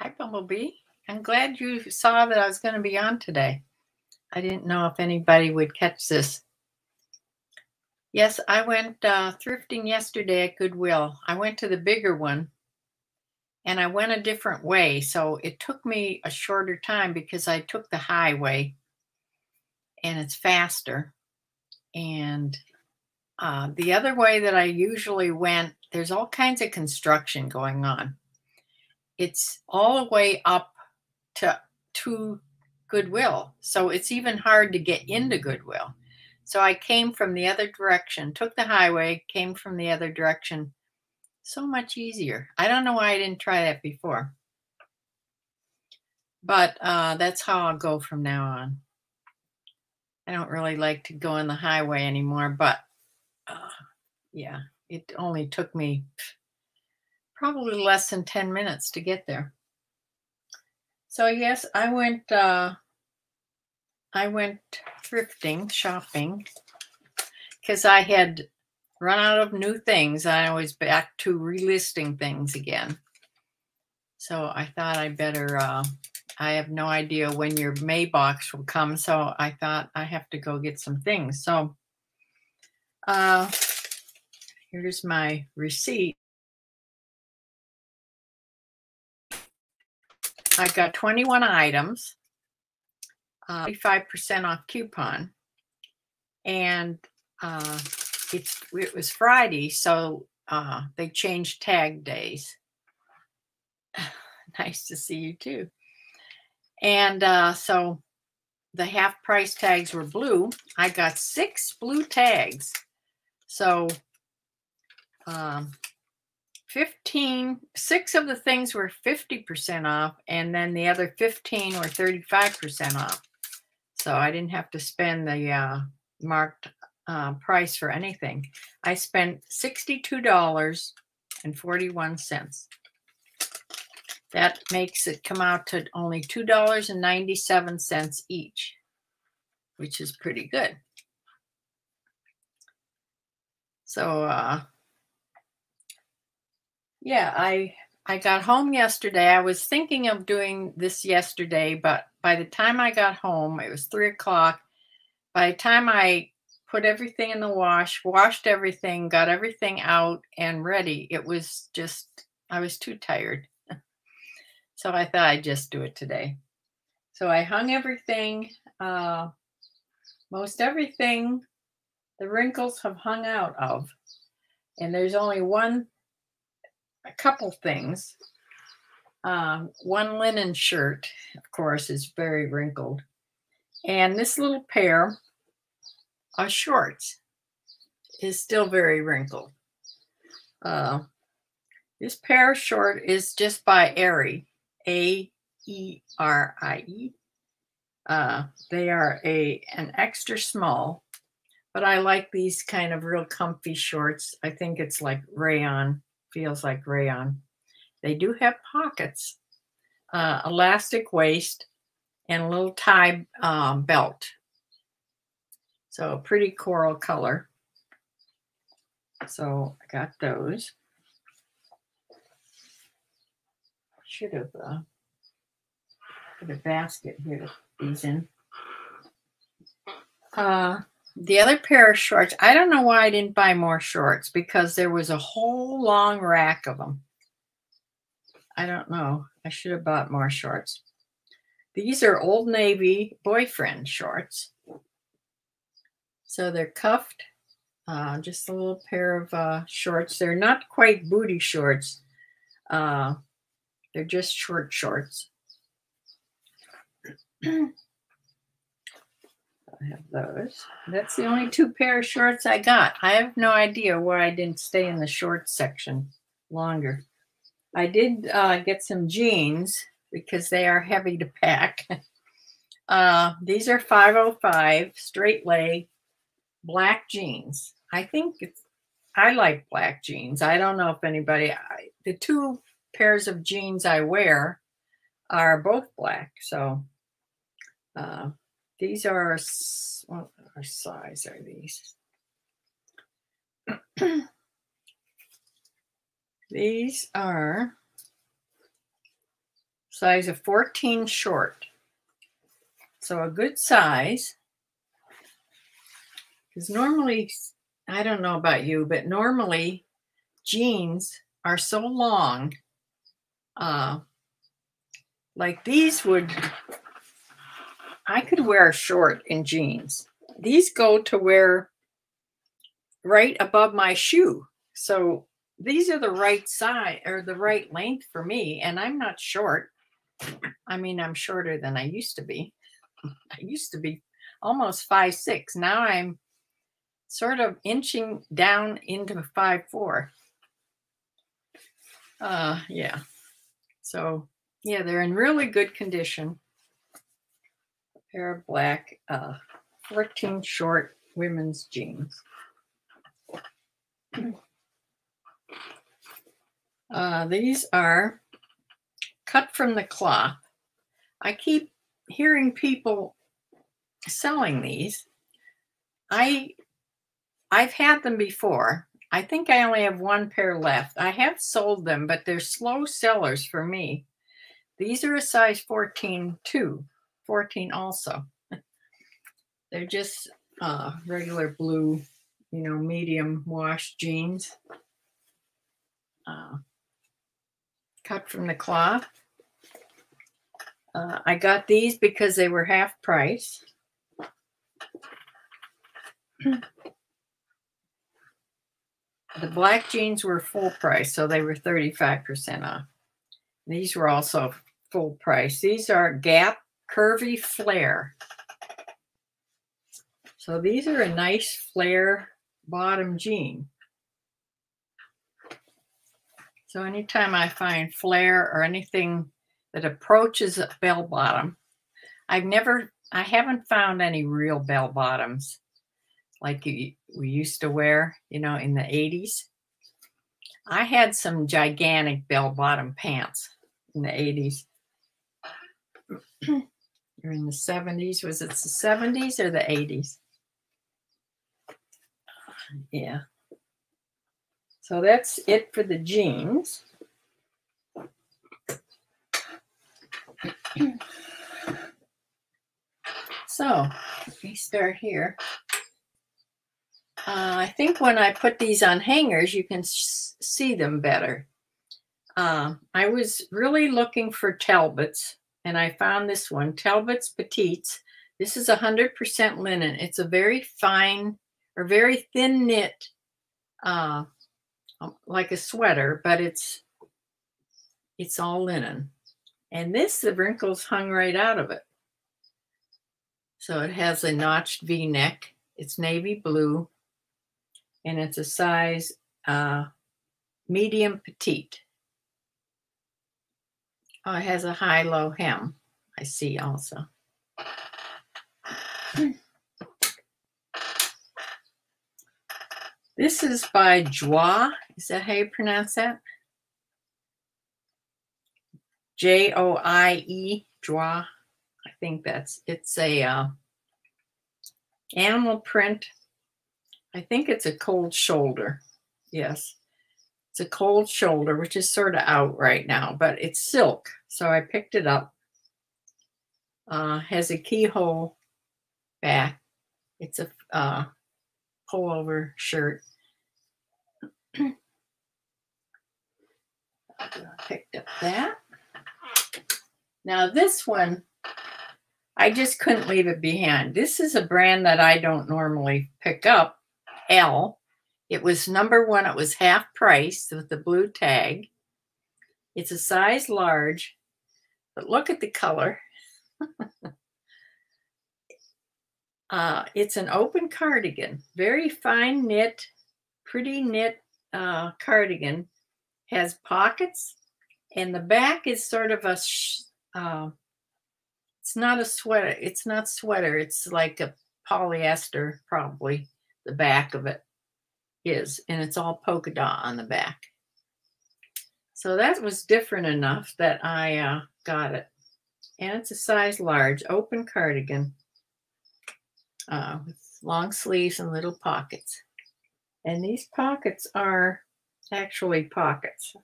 Hi, Bumblebee. I'm glad you saw that I was going to be on today. I didn't know if anybody would catch this. Yes, I went uh, thrifting yesterday at Goodwill. I went to the bigger one and I went a different way. So it took me a shorter time because I took the highway and it's faster. And uh, the other way that I usually went, there's all kinds of construction going on. It's all the way up to to Goodwill, so it's even hard to get into Goodwill. So I came from the other direction, took the highway, came from the other direction. So much easier. I don't know why I didn't try that before. But uh, that's how I'll go from now on. I don't really like to go on the highway anymore, but uh, yeah, it only took me probably less than 10 minutes to get there. So yes, I went uh I went thrifting, shopping because I had run out of new things. I was back to relisting things again. So I thought I better uh I have no idea when your May box will come, so I thought I have to go get some things. So uh here's my receipt. I got 21 items, uh, 35% off coupon. And uh, it's it was Friday, so uh, they changed tag days. nice to see you too. And uh, so the half price tags were blue. I got six blue tags. So um, 15, six of the things were 50% off, and then the other 15 were 35% off. So I didn't have to spend the uh, marked uh, price for anything. I spent $62.41. That makes it come out to only $2.97 each, which is pretty good. So, uh, yeah, I I got home yesterday. I was thinking of doing this yesterday, but by the time I got home, it was three o'clock. By the time I put everything in the wash, washed everything, got everything out and ready, it was just I was too tired. so I thought I'd just do it today. So I hung everything, uh, most everything the wrinkles have hung out of. And there's only one a couple things. Um, one linen shirt, of course, is very wrinkled. And this little pair of shorts is still very wrinkled. Uh, this pair of short is just by Aerie, A E R I E. Uh, they are a an extra small, but I like these kind of real comfy shorts. I think it's like rayon feels like rayon. They do have pockets, uh, elastic waist, and a little tie um, belt. So pretty coral color. So I got those. Should have uh, put a basket here to these in. Uh, the other pair of shorts, I don't know why I didn't buy more shorts because there was a whole long rack of them. I don't know. I should have bought more shorts. These are Old Navy boyfriend shorts. So they're cuffed. Uh, just a little pair of uh, shorts. They're not quite booty shorts. Uh, they're just short shorts. Have those. That's the only two pair of shorts I got. I have no idea why I didn't stay in the shorts section longer. I did uh, get some jeans because they are heavy to pack. uh, these are 505 straight leg black jeans. I think I like black jeans. I don't know if anybody, I, the two pairs of jeans I wear are both black. So, uh, these are, what size are these? these are size of 14 short. So a good size. Because normally, I don't know about you, but normally jeans are so long. Uh, like these would, I could wear a short in jeans. These go to wear right above my shoe. So these are the right size or the right length for me. And I'm not short. I mean, I'm shorter than I used to be. I used to be almost five six. Now I'm sort of inching down into five four. Uh, yeah. So yeah, they're in really good condition. Pair of black, uh, 14 short women's jeans. Uh, these are cut from the cloth. I keep hearing people selling these. I I've had them before. I think I only have one pair left. I have sold them, but they're slow sellers for me. These are a size 14 too. 14 also. They're just uh, regular blue, you know, medium wash jeans. Uh, cut from the cloth. Uh, I got these because they were half price. The black jeans were full price, so they were 35% off. These were also full price. These are Gap Curvy Flare. So these are a nice flare bottom jean. So anytime I find flare or anything that approaches a bell bottom, I've never, I haven't found any real bell bottoms like we used to wear, you know, in the 80s. I had some gigantic bell bottom pants in the 80s. or in the 70s. Was it the 70s or the 80s? Yeah. So that's it for the jeans. so let me start here. Uh, I think when I put these on hangers, you can see them better. Uh, I was really looking for Talbots, and I found this one, Talbot's Petites. This is 100% linen. It's a very fine or very thin knit, uh, um, like a sweater, but it's it's all linen. And this, the wrinkles hung right out of it. So it has a notched V-neck. It's navy blue and it's a size uh, medium petite. Oh, it has a high-low hem, I see also. This is by Joie. Is that how you pronounce that? J O I E, Joie. I think that's it's a uh, animal print I think it's a cold shoulder. Yes. It's a cold shoulder, which is sort of out right now, but it's silk. So I picked it up. Uh, has a keyhole back. It's a uh, pullover shirt. picked up that. Now this one, I just couldn't leave it behind. This is a brand that I don't normally pick up, Elle. It was number one. It was half price with the blue tag. It's a size large, but look at the color. uh, it's an open cardigan, very fine knit, pretty knit uh, cardigan. Has pockets, and the back is sort of a. Uh, it's not a sweater. It's not sweater. It's like a polyester, probably the back of it is, and it's all polka dot on the back. So that was different enough that I uh, got it. And it's a size large, open cardigan uh, with long sleeves and little pockets. And these pockets are actually pockets.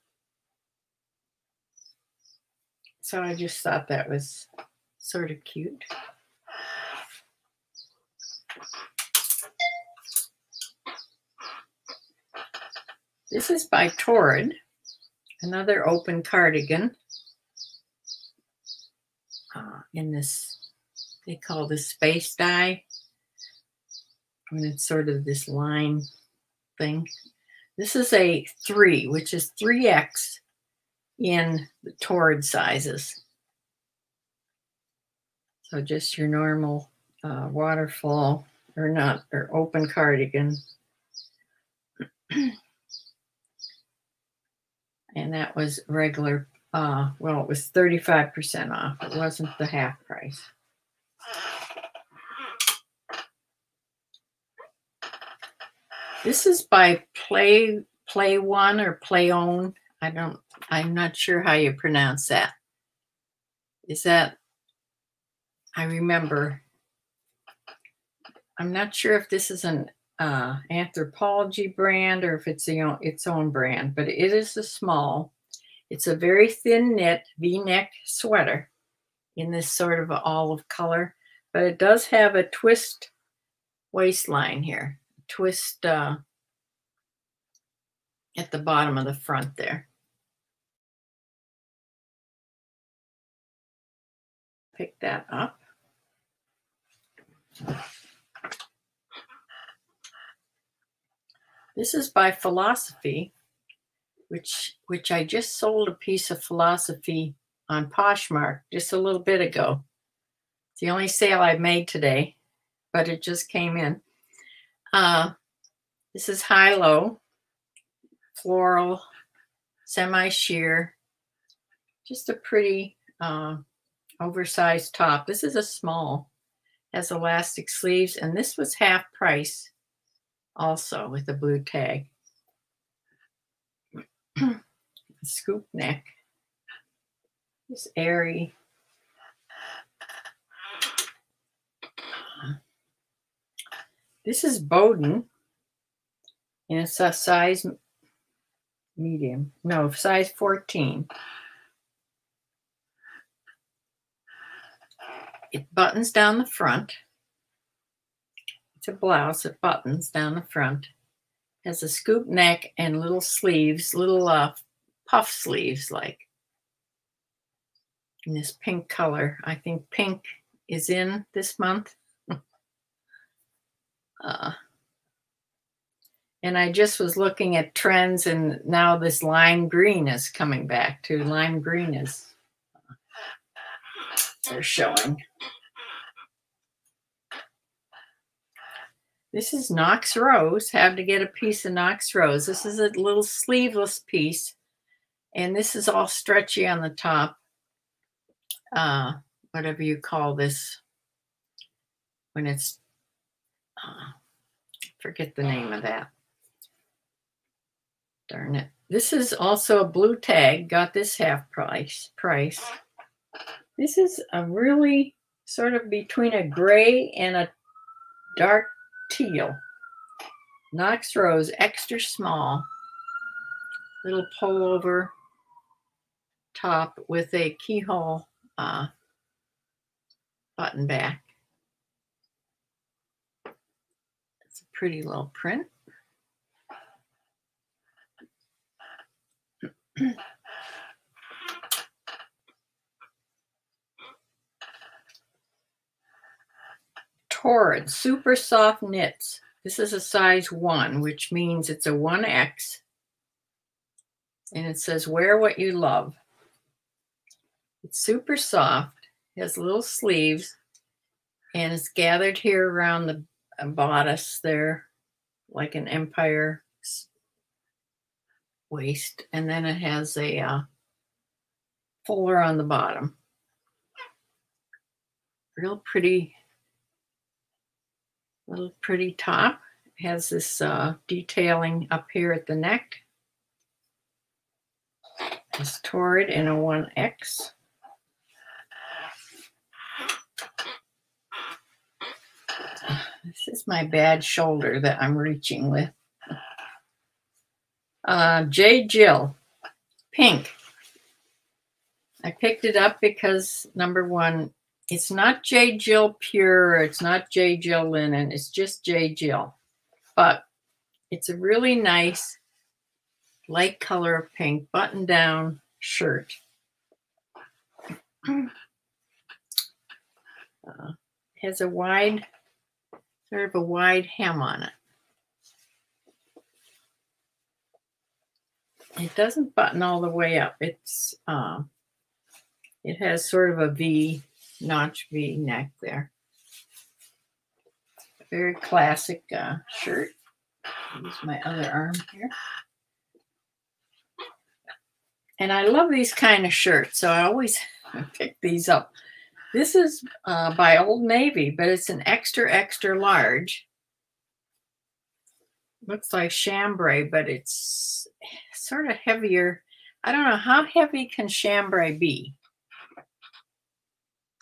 So I just thought that was sort of cute. This is by Torrid, another open cardigan uh, in this, they call this space dye. And it's sort of this line thing. This is a 3, which is 3X in the Torrid sizes. So just your normal uh, waterfall or not, or open cardigan. and that was regular, uh, well, it was 35% off. It wasn't the half price. This is by Play Play One or Play Own. I don't. I'm not sure how you pronounce that. Is that? I remember. I'm not sure if this is an uh, Anthropologie brand or if it's a, its own brand, but it is a small. It's a very thin knit V-neck sweater in this sort of olive color, but it does have a twist waistline here twist uh, at the bottom of the front there. Pick that up. This is by Philosophy, which which I just sold a piece of Philosophy on Poshmark just a little bit ago. It's the only sale I've made today, but it just came in. Uh, this is high-low, floral, semi-sheer. Just a pretty uh, oversized top. This is a small, has elastic sleeves, and this was half price also with a blue tag. Scoop neck. This airy This is Bowden, And it's a size medium. No, size 14. It buttons down the front. It's a blouse. It buttons down the front. Has a scoop neck and little sleeves, little uh, puff sleeves like. In this pink color. I think pink is in this month. Uh, and I just was looking at trends, and now this lime green is coming back to lime green is they're showing. This is Knox Rose. Have to get a piece of Knox Rose. This is a little sleeveless piece, and this is all stretchy on the top. Uh, whatever you call this when it's uh, forget the name of that. Darn it. This is also a blue tag. Got this half price. Price. This is a really sort of between a gray and a dark teal. Knox Rose, extra small. Little pullover top with a keyhole uh, button back. It's a pretty little print. Torrid Super Soft Knits. This is a size 1, which means it's a 1X. And it says, wear what you love. It's super soft, has little sleeves, and it's gathered here around the bodice there, like an empire waist. And then it has a uh, fuller on the bottom. Real pretty, little pretty top. It has this uh, detailing up here at the neck. It's torrid in a 1X. This is my bad shoulder that I'm reaching with. Uh, J. Jill, pink. I picked it up because number one, it's not J. Jill pure. It's not J. Jill linen. It's just J. Jill. But it's a really nice light color of pink button down shirt. Uh, has a wide, sort of a wide hem on it. It doesn't button all the way up. It's uh, it has sort of a V notch V neck there. Very classic uh, shirt. Use my other arm here. And I love these kind of shirts, so I always pick these up. This is uh, by Old Navy, but it's an extra, extra large. Looks like chambray, but it's sort of heavier. I don't know, how heavy can chambray be?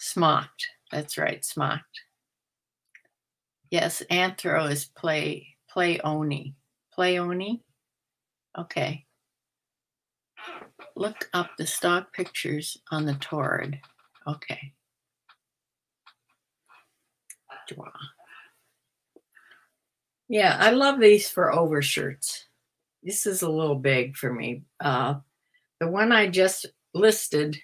Smocked. That's right, smocked. Yes, anthro is play play oni. Play oni? Okay. Look up the stock pictures on the Torrid. Okay. Yeah, I love these for overshirts. This is a little big for me. Uh, the one I just listed,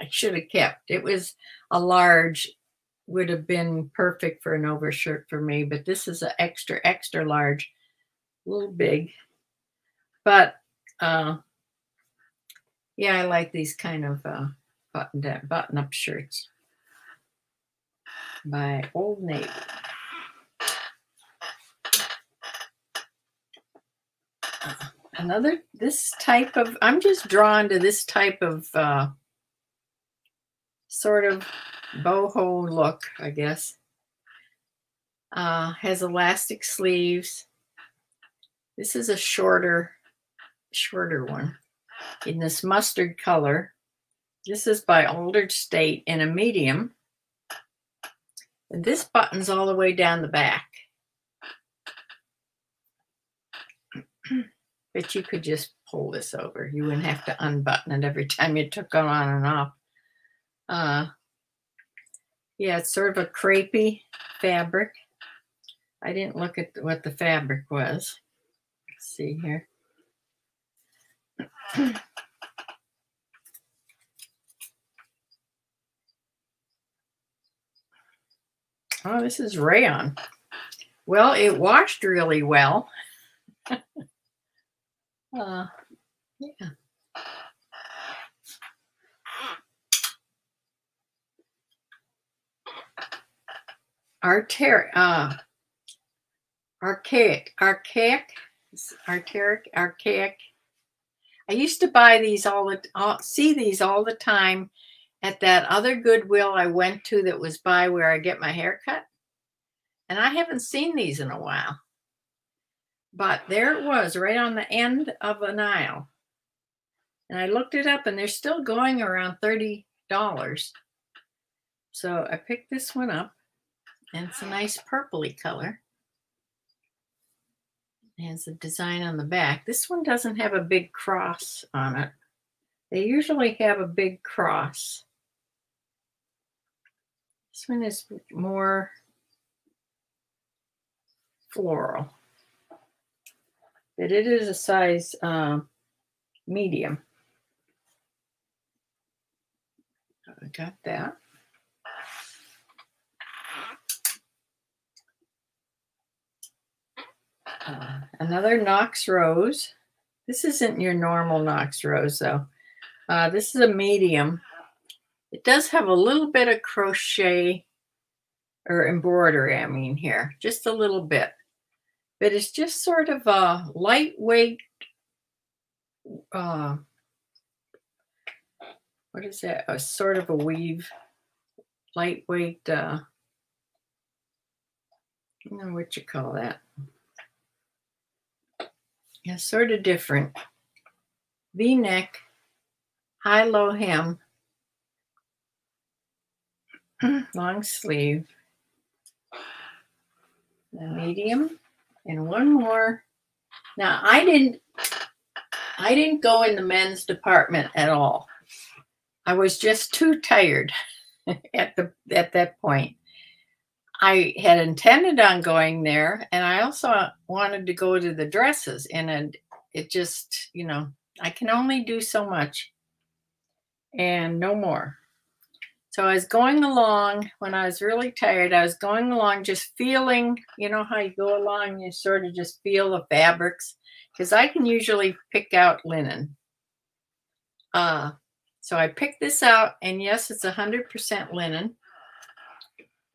I should have kept. It was a large, would have been perfect for an overshirt for me, but this is an extra, extra large, a little big. But uh, yeah, I like these kind of uh, button button up shirts by Old Navy. another this type of i'm just drawn to this type of uh sort of boho look i guess. Uh has elastic sleeves. This is a shorter shorter one in this mustard color. This is by Altered State in a medium. And this buttons all the way down the back. But you could just pull this over. You wouldn't have to unbutton it every time you took it on and off. Uh, yeah, it's sort of a crepey fabric. I didn't look at what the fabric was. Let's see here. oh, this is rayon. Well, it washed really well. Uh, yeah. Arteric, uh, archaic, archaic, archaic, archaic. I used to buy these all the, all, see these all the time at that other Goodwill I went to that was by where I get my hair cut. And I haven't seen these in a while. But there it was, right on the end of an aisle. And I looked it up, and they're still going around $30. So I picked this one up, and it's a nice purpley color. It has a design on the back. This one doesn't have a big cross on it. They usually have a big cross. This one is more floral but it is a size uh, medium. I got that. Uh, another Knox Rose. This isn't your normal Knox Rose, though. Uh, this is a medium. It does have a little bit of crochet or embroidery, I mean, here, just a little bit but it's just sort of a lightweight uh, what is that a sort of a weave lightweight uh I don't know what you call that yeah sort of different v-neck high low hem long sleeve medium and one more. Now I didn't I didn't go in the men's department at all. I was just too tired at the at that point. I had intended on going there, and I also wanted to go to the dresses, and it, just, you know, I can only do so much, and no more. So I was going along when I was really tired. I was going along just feeling, you know, how you go along, you sort of just feel the fabrics, because I can usually pick out linen. Uh, so I picked this out, and yes, it's 100% linen.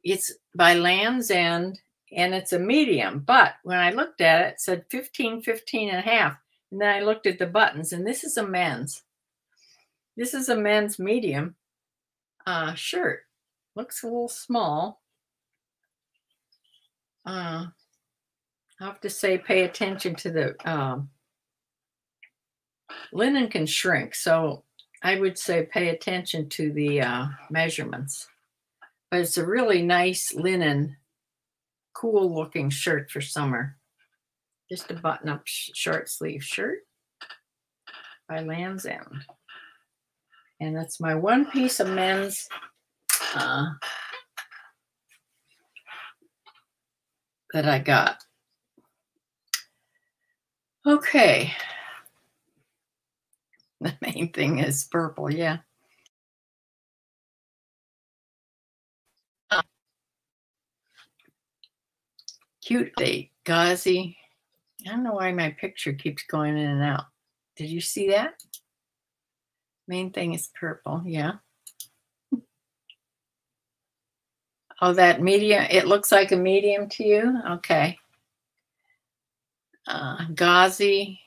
It's by Lands' End, and it's a medium. But when I looked at it, it said 15, 15 and a half. And then I looked at the buttons, and this is a men's. This is a men's medium uh, shirt. Looks a little small. Uh, I have to say, pay attention to the um, linen can shrink. So I would say pay attention to the uh, measurements. But it's a really nice linen, cool looking shirt for summer. Just a button up sh short sleeve shirt by Lands' End. And that's my one piece of men's uh, that I got. Okay. The main thing is purple, yeah. Cute gauzy. I don't know why my picture keeps going in and out. Did you see that? Main thing is purple, yeah. Oh, that medium, it looks like a medium to you? Okay. Uh, gauzy,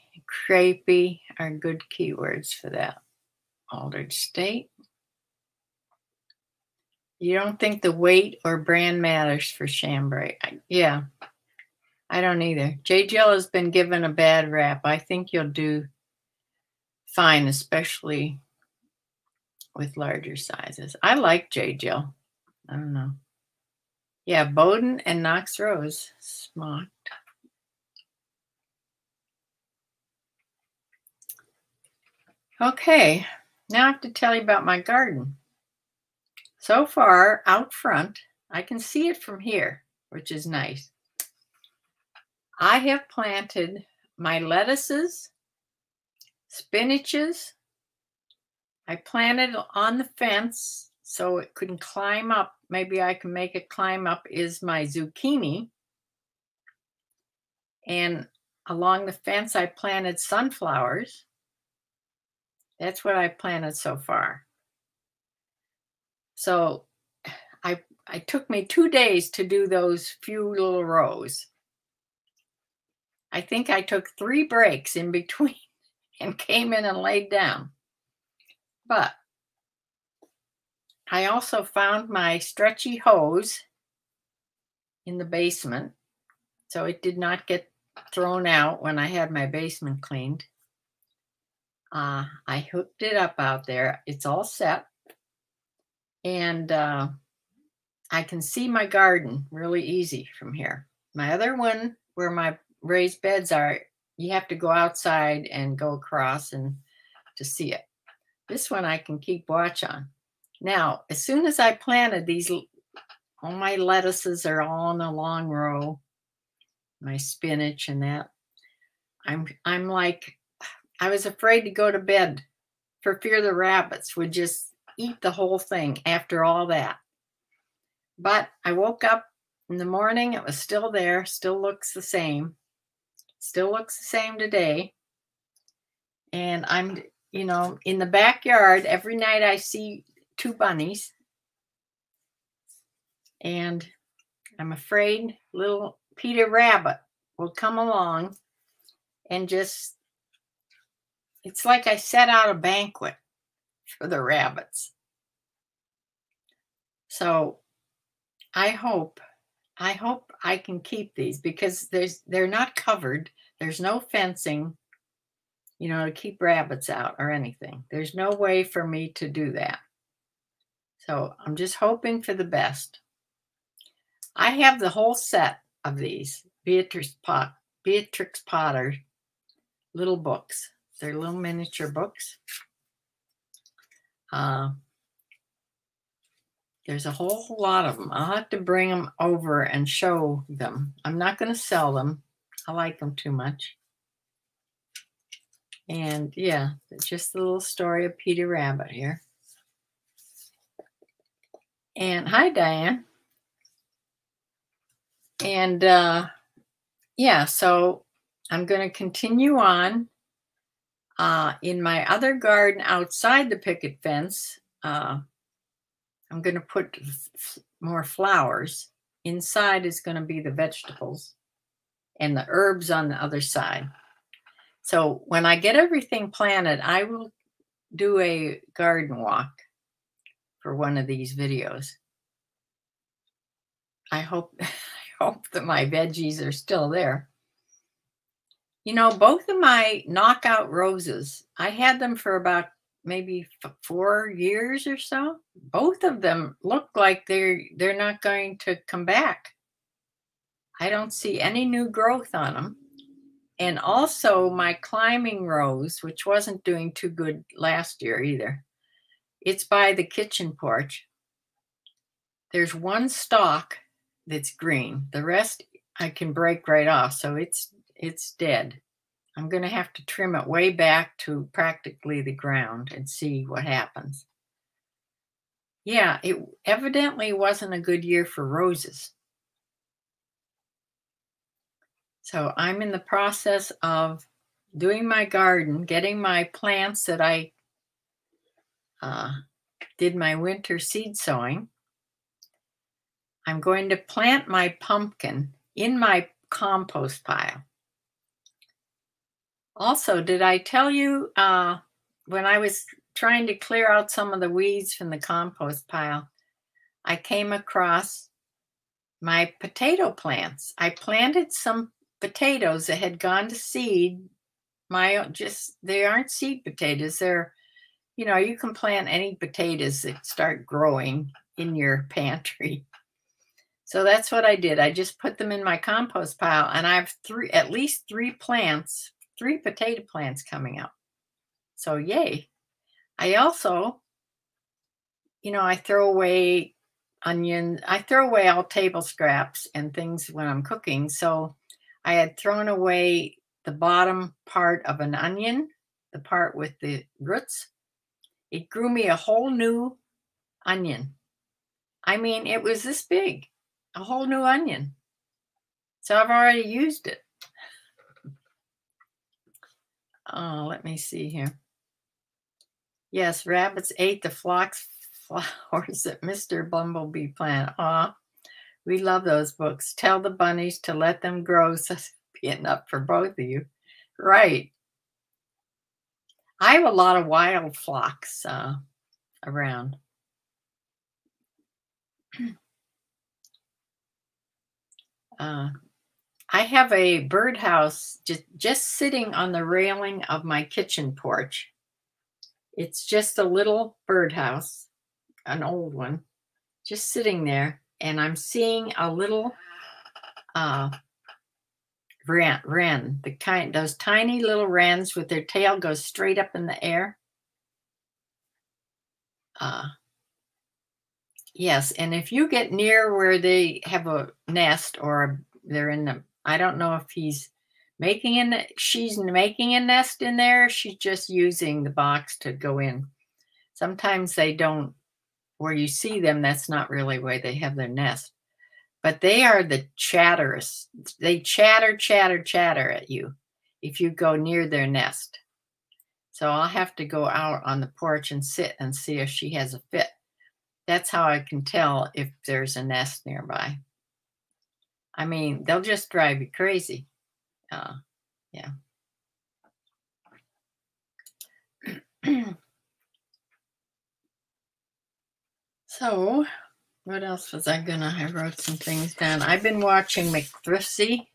crepey are good keywords for that. Altered state. You don't think the weight or brand matters for chambray? I, yeah, I don't either. J. Jill has been given a bad rap. I think you'll do fine, especially with larger sizes. I like J. Jill. I don't know. Yeah, Bowden and Knox Rose smocked. Okay, now I have to tell you about my garden. So far, out front, I can see it from here, which is nice. I have planted my lettuces, spinaches, I planted on the fence so it couldn't climb up. Maybe I can make it climb up is my zucchini. And along the fence, I planted sunflowers. That's what I planted so far. So I, I took me two days to do those few little rows. I think I took three breaks in between and came in and laid down. But I also found my stretchy hose in the basement. So it did not get thrown out when I had my basement cleaned. Uh, I hooked it up out there. It's all set. And uh, I can see my garden really easy from here. My other one, where my raised beds are, you have to go outside and go across and to see it. This one I can keep watch on. Now, as soon as I planted these, all my lettuces are all in a long row, my spinach and that. I'm I'm like, I was afraid to go to bed for fear the rabbits would just eat the whole thing after all that. But I woke up in the morning, it was still there, still looks the same. Still looks the same today. And I'm you know, in the backyard, every night I see two bunnies. And I'm afraid little Peter Rabbit will come along and just, it's like I set out a banquet for the rabbits. So I hope, I hope I can keep these because there's, they're not covered. There's no fencing you know, to keep rabbits out or anything. There's no way for me to do that. So I'm just hoping for the best. I have the whole set of these Beatrix Pot, Beatrix Potter little books. They're little miniature books. Uh, there's a whole lot of them. I'll have to bring them over and show them. I'm not going to sell them. I like them too much. And yeah, just a little story of Peter Rabbit here. And hi, Diane. And uh, yeah, so I'm going to continue on uh, in my other garden outside the picket fence. Uh, I'm going to put more flowers. Inside is going to be the vegetables and the herbs on the other side. So when I get everything planted, I will do a garden walk for one of these videos. I hope I hope that my veggies are still there. You know, both of my knockout roses, I had them for about maybe four years or so. Both of them look like they're they're not going to come back. I don't see any new growth on them. And also my climbing rose, which wasn't doing too good last year either. It's by the kitchen porch. There's one stalk that's green. The rest I can break right off. So it's it's dead. I'm going to have to trim it way back to practically the ground and see what happens. Yeah, it evidently wasn't a good year for roses. So I'm in the process of doing my garden, getting my plants that I uh, did my winter seed sowing. I'm going to plant my pumpkin in my compost pile. Also, did I tell you uh, when I was trying to clear out some of the weeds from the compost pile, I came across my potato plants. I planted some potatoes that had gone to seed. My just they aren't seed potatoes. They're, you know, you can plant any potatoes that start growing in your pantry. So that's what I did. I just put them in my compost pile and I have three at least three plants three potato plants coming up. So yay. I also, you know, I throw away onion. I throw away all table scraps and things when I'm cooking. So I had thrown away the bottom part of an onion, the part with the roots. It grew me a whole new onion. I mean, it was this big, a whole new onion. So I've already used it. Oh, let me see here. Yes, rabbits ate the phlox flowers that Mr. Bumblebee planted. Aw, we love those books. Tell the bunnies to let them grow so be enough for both of you. Right. I have a lot of wild phlox uh, around. Uh, I have a birdhouse just, just sitting on the railing of my kitchen porch. It's just a little birdhouse, an old one, just sitting there. And I'm seeing a little uh, wren, wren, the kind, those tiny little wrens with their tail goes straight up in the air. Uh, yes, and if you get near where they have a nest or they're in the I don't know if he's making an she's making a nest in there. She's just using the box to go in. Sometimes they don't where you see them, that's not really where they have their nest. But they are the chatterers. They chatter, chatter, chatter at you if you go near their nest. So I'll have to go out on the porch and sit and see if she has a fit. That's how I can tell if there's a nest nearby. I mean, they'll just drive you crazy. Uh, yeah. so, what else was I gonna? I wrote some things down. I've been watching McThriftsy.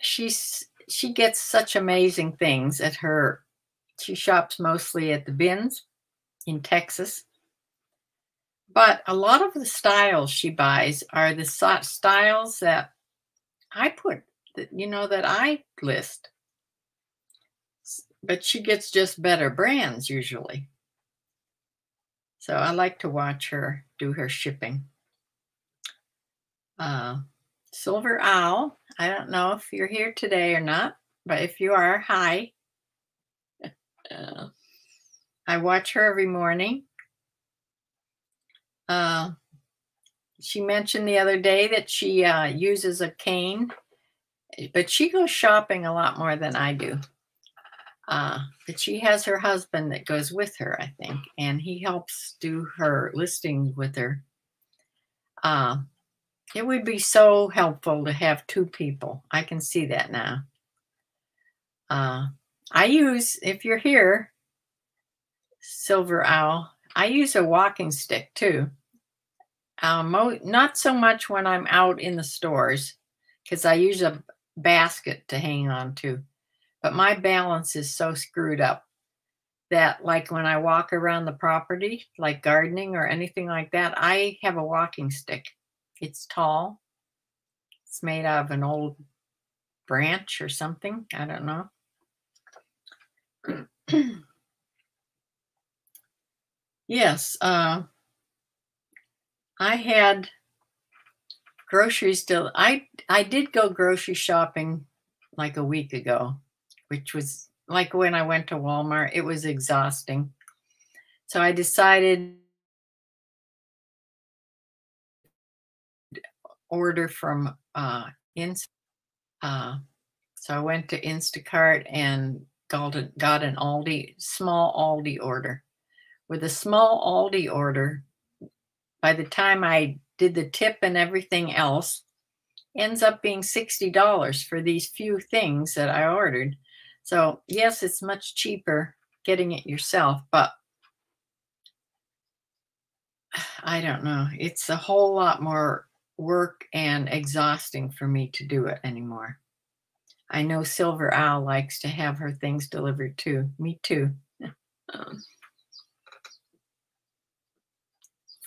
She's she gets such amazing things at her. She shops mostly at the bins in Texas. But a lot of the styles she buys are the styles that I put, that you know, that I list. but she gets just better brands usually. So I like to watch her do her shipping. Uh, Silver Owl, I don't know if you're here today or not, but if you are, hi. Uh, I watch her every morning. Uh, she mentioned the other day that she uh, uses a cane, but she goes shopping a lot more than I do. Uh, but she has her husband that goes with her, I think, and he helps do her listings with her. Uh, it would be so helpful to have two people. I can see that now. Uh, I use, if you're here, Silver Owl, I use a walking stick too. Um, not so much when I'm out in the stores because I use a basket to hang on to. But my balance is so screwed up that like when I walk around the property, like gardening or anything like that, I have a walking stick. It's tall. It's made out of an old branch or something. I don't know. yes, uh, I had groceries still. I I did go grocery shopping like a week ago which was like when I went to Walmart, it was exhausting. So I decided order from uh. Uh, so I went to Instacart and got, a, got an Aldi, small Aldi order. With a small Aldi order, by the time I did the tip and everything else, ends up being $60 for these few things that I ordered. So yes, it's much cheaper getting it yourself, but I don't know. It's a whole lot more work and exhausting for me to do it anymore. I know Silver Owl likes to have her things delivered too. Me too. um,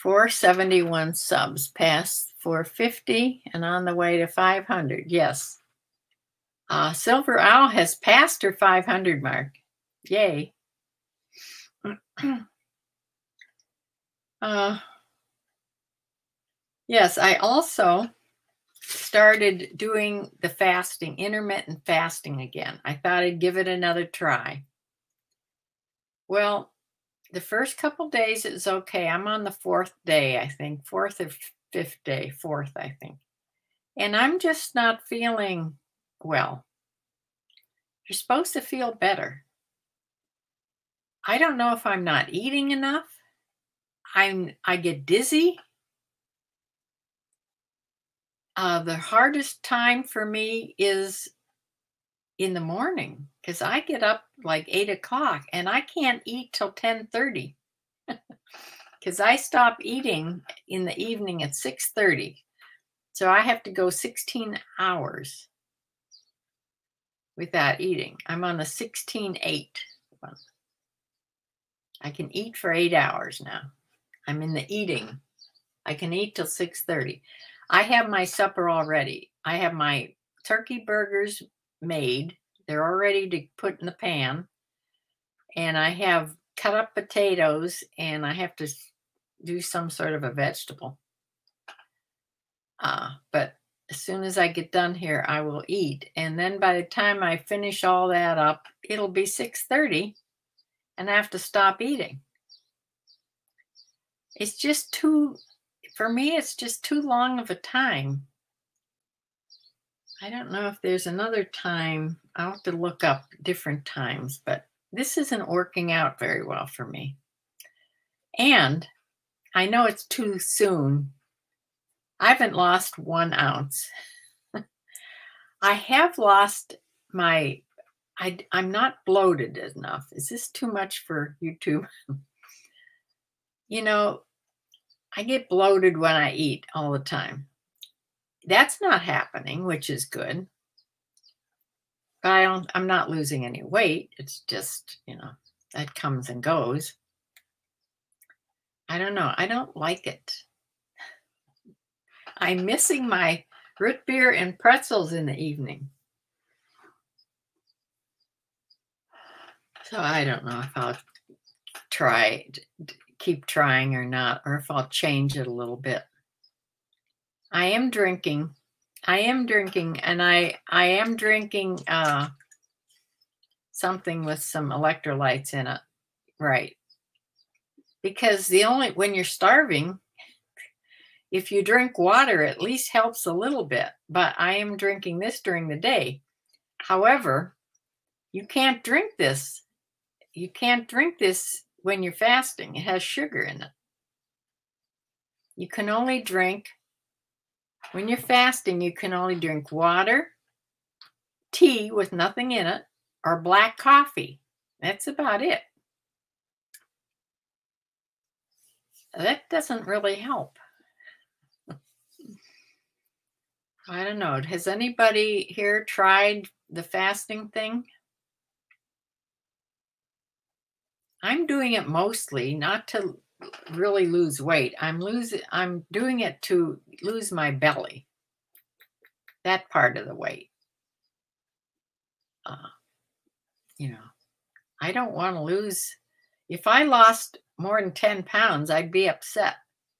471 subs past 450 and on the way to 500. Yes. Uh, Silver Owl has passed her 500 mark. Yay. uh, yes, I also started doing the fasting, intermittent fasting again. I thought I'd give it another try. Well, the first couple days it was okay. I'm on the fourth day, I think, fourth or fifth day, fourth, I think. And I'm just not feeling well. You're supposed to feel better. I don't know if I'm not eating enough. I'm I get dizzy. Uh, the hardest time for me is in the morning because I get up like eight o'clock and I can't eat till ten thirty because I stop eating in the evening at six thirty. So I have to go sixteen hours without eating. I'm on the 16 8 one. I can eat for eight hours now. I'm in the eating. I can eat till 6:30. I have my supper already. I have my turkey burgers made. They're all ready to put in the pan. And I have cut up potatoes and I have to do some sort of a vegetable. Uh, but as soon as I get done here, I will eat. And then by the time I finish all that up, it'll be 6:30 and I have to stop eating. It's just too for me it's just too long of a time. I don't know if there's another time. I'll have to look up different times, but this isn't working out very well for me. And I know it's too soon I haven't lost one ounce. I have lost my, I, I'm not bloated enough. Is this too much for YouTube? you know, I get bloated when I eat all the time. That's not happening, which is good. I don't, I'm not losing any weight. It's just, you know, that comes and goes. I don't know. I don't like it. I'm missing my root beer and pretzels in the evening. So I don't know if I'll try keep trying or not, or if I'll change it a little bit. I am drinking. I am drinking, and I I am drinking uh, something with some electrolytes in it, right? Because the only when you're starving, if you drink water, at least helps a little bit. But I am drinking this during the day. However, you can't drink this. You can't drink this when you're fasting. It has sugar in it. You can only drink, when you're fasting, you can only drink water, tea with nothing in it, or black coffee. That's about it. That doesn't really help. I don't know. Has anybody here tried the fasting thing? I'm doing it mostly not to really lose weight. I'm losing I'm doing it to lose my belly. That part of the weight. Uh, you know, I don't want to lose if I lost more than 10 pounds, I'd be upset.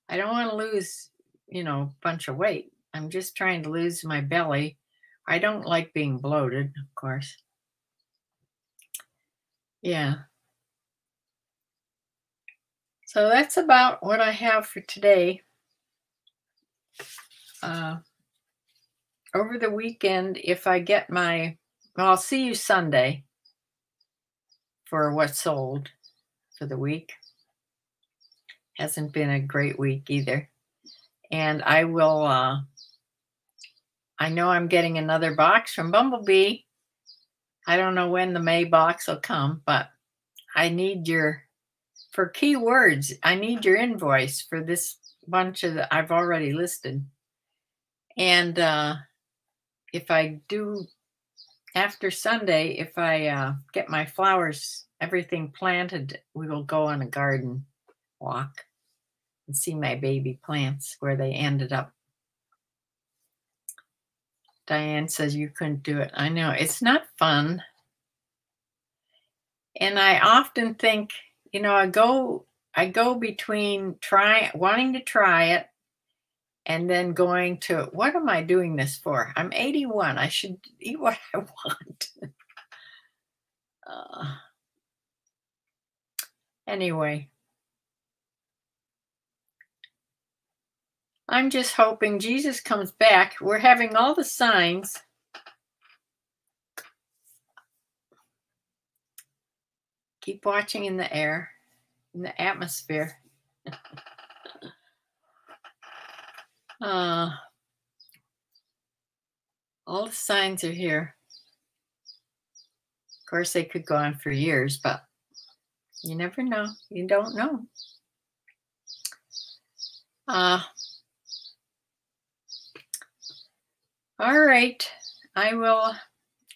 I don't want to lose, you know, a bunch of weight. I'm just trying to lose my belly. I don't like being bloated, of course. Yeah. So that's about what I have for today. Uh, over the weekend, if I get my, well, I'll see you Sunday for what's sold for the week. Hasn't been a great week either. And I will, uh, I know I'm getting another box from Bumblebee. I don't know when the May box will come, but I need your for keywords, I need your invoice for this bunch of the, I've already listed. And uh, if I do after Sunday, if I uh, get my flowers, everything planted, we will go on a garden walk and see my baby plants where they ended up. Diane says you couldn't do it. I know it's not fun. And I often think, you know, I go I go between trying wanting to try it and then going to what am I doing this for? I'm 81. I should eat what I want. uh, anyway, I'm just hoping Jesus comes back. We're having all the signs. Keep watching in the air, in the atmosphere. uh, all the signs are here. Of course, they could go on for years, but you never know. You don't know. Uh, all right. I will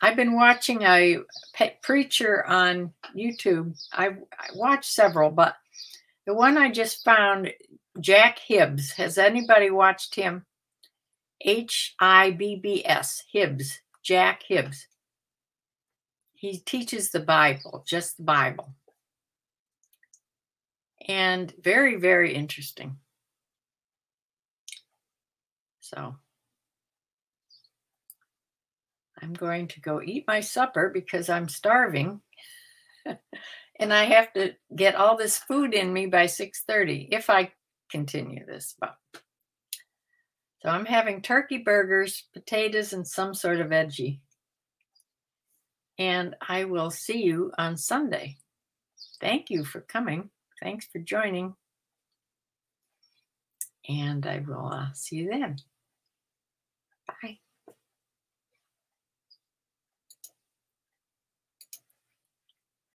I've been watching a preacher on YouTube. I, I watched several, but the one I just found, Jack Hibbs. Has anybody watched him? H I B B S, Hibbs, Jack Hibbs. He teaches the Bible, just the Bible. And very, very interesting. So I'm going to go eat my supper because I'm starving. and I have to get all this food in me by 6:30 if I continue this. So I'm having turkey burgers, potatoes, and some sort of veggie. And I will see you on Sunday. Thank you for coming. Thanks for joining. And I will uh, see you then. Bye.